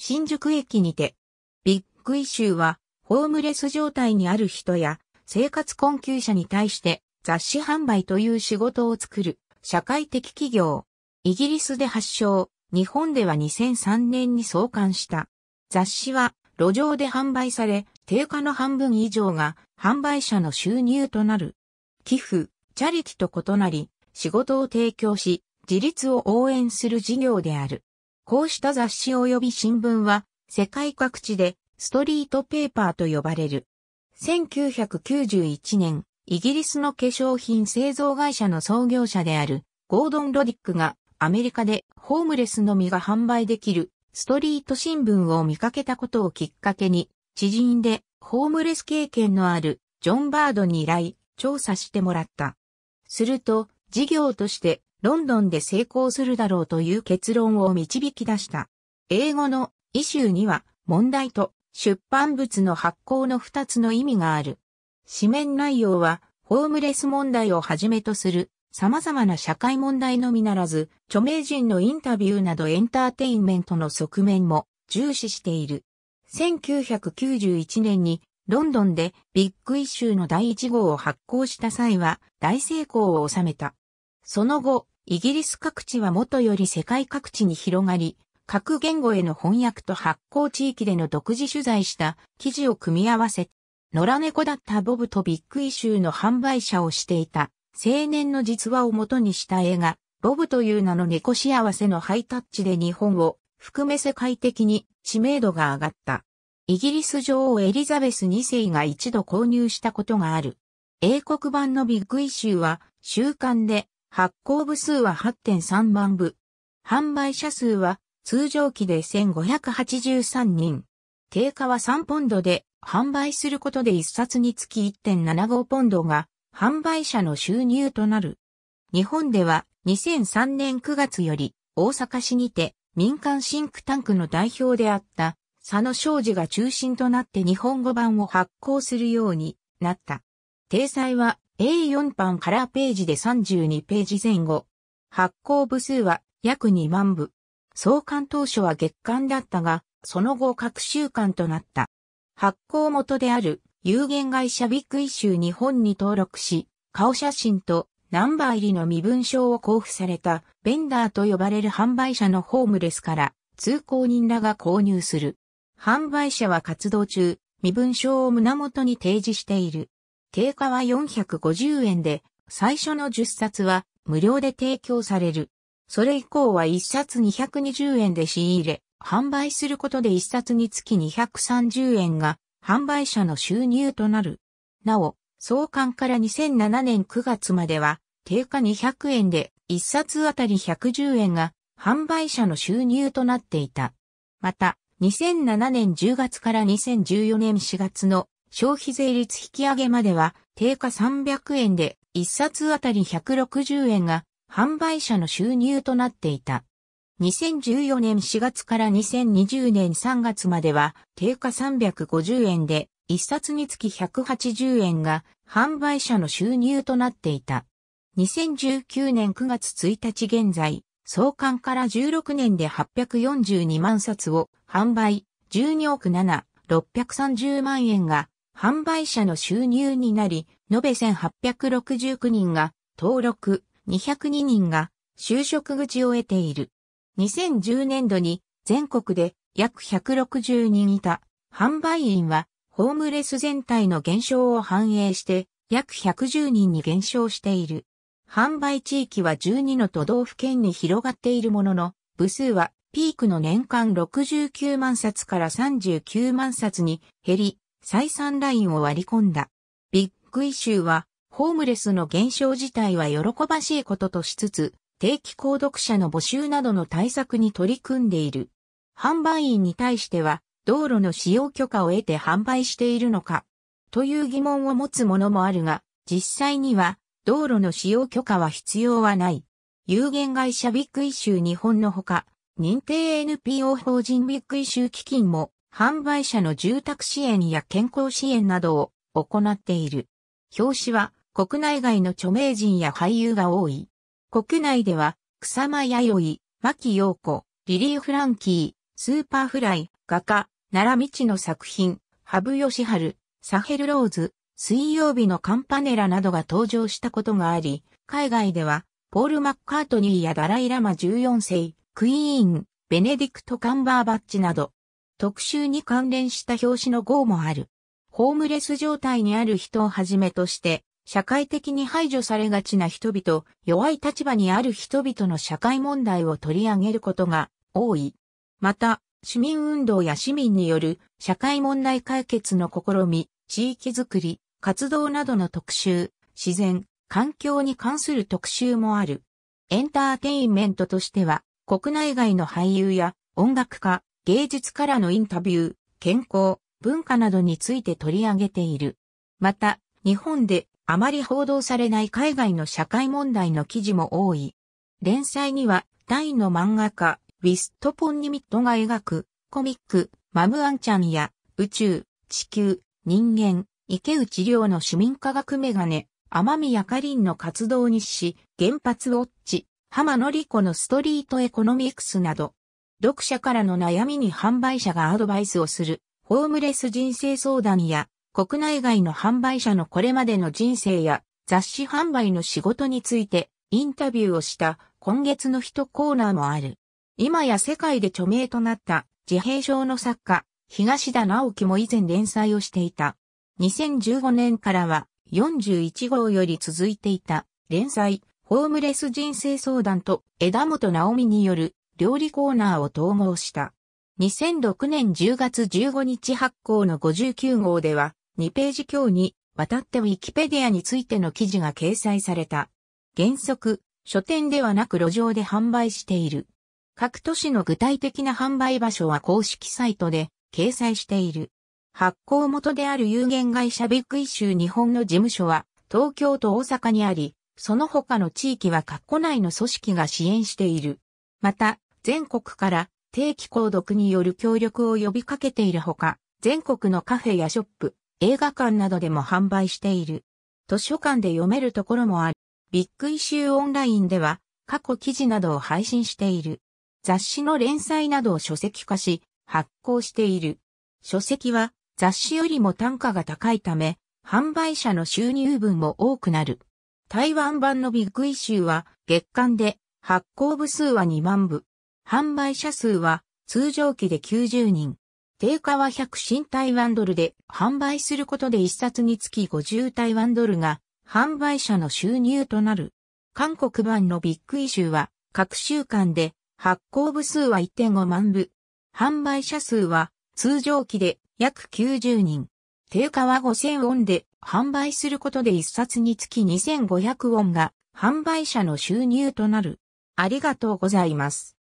新宿駅にて、ビッグイシューは、ホームレス状態にある人や、生活困窮者に対して雑誌販売という仕事を作る社会的企業。イギリスで発祥、日本では2003年に創刊した。雑誌は路上で販売され、定価の半分以上が販売者の収入となる。寄付、チャリティと異なり、仕事を提供し、自立を応援する事業である。こうした雑誌及び新聞は、世界各地でストリートペーパーと呼ばれる。1991年、イギリスの化粧品製造会社の創業者であるゴードン・ロディックがアメリカでホームレスのみが販売できるストリート新聞を見かけたことをきっかけに、知人でホームレス経験のあるジョン・バードに依頼、調査してもらった。すると、事業としてロンドンで成功するだろうという結論を導き出した。英語のイシューには問題と出版物の発行の二つの意味がある。紙面内容はホームレス問題をはじめとする様々な社会問題のみならず、著名人のインタビューなどエンターテインメントの側面も重視している。1991年にロンドンでビッグイシューの第1号を発行した際は大成功を収めた。その後、イギリス各地は元より世界各地に広がり、各言語への翻訳と発行地域での独自取材した記事を組み合わせ、野良猫だったボブとビッグイシューの販売者をしていた青年の実話を元にした映画、ボブという名の猫幸せのハイタッチで日本を含め世界的に知名度が上がった。イギリス女王エリザベス2世が一度購入したことがある。英国版のビッグイシューは週間で発行部数は8.3万部。販売者数は通常期で1583人。定価は3ポンドで販売することで1冊につき1.75ポンドが販売者の収入となる。日本では2003年9月より大阪市にて民間シンクタンクの代表であった佐野昌司が中心となって日本語版を発行するようになった。体裁は A4 版カラーページで32ページ前後。発行部数は約2万部。創刊当初は月間だったが、その後各週間となった。発行元である有限会社ビッグイシュー日本に登録し、顔写真とナンバー入りの身分証を交付されたベンダーと呼ばれる販売者のホームレスから通行人らが購入する。販売者は活動中、身分証を胸元に提示している。定価は450円で、最初の10冊は無料で提供される。それ以降は1冊220円で仕入れ、販売することで1冊につき230円が販売者の収入となる。なお、創刊から2007年9月までは、定価200円で1冊あたり110円が販売者の収入となっていた。また、2007年10月から2014年4月の消費税率引き上げまでは、定価300円で、1冊あたり160円が、販売者の収入となっていた。2014年4月から2020年3月までは、定価350円で、1冊につき180円が、販売者の収入となっていた。2019年9月1日現在、創刊から16年で842万冊を販売、12億7、630万円が販売者の収入になり、延べ1869人が登録、202人が就職口を得ている。2010年度に全国で約160人いた販売員はホームレス全体の減少を反映して約110人に減少している。販売地域は12の都道府県に広がっているものの、部数はピークの年間69万冊から39万冊に減り、採算ラインを割り込んだ。ビッグイシューは、ホームレスの減少自体は喜ばしいこととしつつ、定期購読者の募集などの対策に取り組んでいる。販売員に対しては、道路の使用許可を得て販売しているのか、という疑問を持つものもあるが、実際には、道路の使用許可は必要はない。有限会社ビッグイシュー日本のほか、認定 NPO 法人ビッグイシュー基金も販売者の住宅支援や健康支援などを行っている。表紙は国内外の著名人や俳優が多い。国内では草間彌生、真木よう子、リリー・フランキー、スーパーフライ、画家、奈良美智の作品、羽生善治、サヘルローズ、水曜日のカンパネラなどが登場したことがあり、海外では、ポール・マッカートニーやダライ・ラマ14世、クイーン、ベネディクト・カンバーバッチなど、特集に関連した表紙の号もある。ホームレス状態にある人をはじめとして、社会的に排除されがちな人々、弱い立場にある人々の社会問題を取り上げることが多い。また、市民運動や市民による社会問題解決の試み、地域づくり、活動などの特集、自然、環境に関する特集もある。エンターテインメントとしては、国内外の俳優や音楽家、芸術家らのインタビュー、健康、文化などについて取り上げている。また、日本であまり報道されない海外の社会問題の記事も多い。連載には、大の漫画家、ウィストポンニミットが描く、コミック、マムアンちゃんや、宇宙、地球、人間、池内良の市民科学メガネ、天宮かりんの活動日誌、原発ウォッチ、浜のり子のストリートエコノミクスなど、読者からの悩みに販売者がアドバイスをする、ホームレス人生相談や、国内外の販売者のこれまでの人生や、雑誌販売の仕事について、インタビューをした今月の人コーナーもある。今や世界で著名となった自閉症の作家、東田直樹も以前連載をしていた。2015年からは41号より続いていた連載ホームレス人生相談と枝本直美による料理コーナーを統合した。2006年10月15日発行の59号では2ページ強にわたってウィキペディアについての記事が掲載された。原則、書店ではなく路上で販売している。各都市の具体的な販売場所は公式サイトで掲載している。発行元である有限会社ビッグイシュー日本の事務所は東京と大阪にあり、その他の地域は括弧内の組織が支援している。また、全国から定期購読による協力を呼びかけているほか、全国のカフェやショップ、映画館などでも販売している。図書館で読めるところもある。ビッグイシューオンラインでは過去記事などを配信している。雑誌の連載などを書籍化し、発行している。書籍は雑誌よりも単価が高いため、販売者の収入分も多くなる。台湾版のビッグイシューは月間で発行部数は2万部。販売者数は通常期で90人。定価は100新台湾ドルで販売することで1冊につき50台湾ドルが販売者の収入となる。韓国版のビッグイシューは各週間で発行部数は1.5万部。販売者数は通常期で約90人。定価は5000ウォンで販売することで1冊につき2500ウォンが販売者の収入となる。ありがとうございます。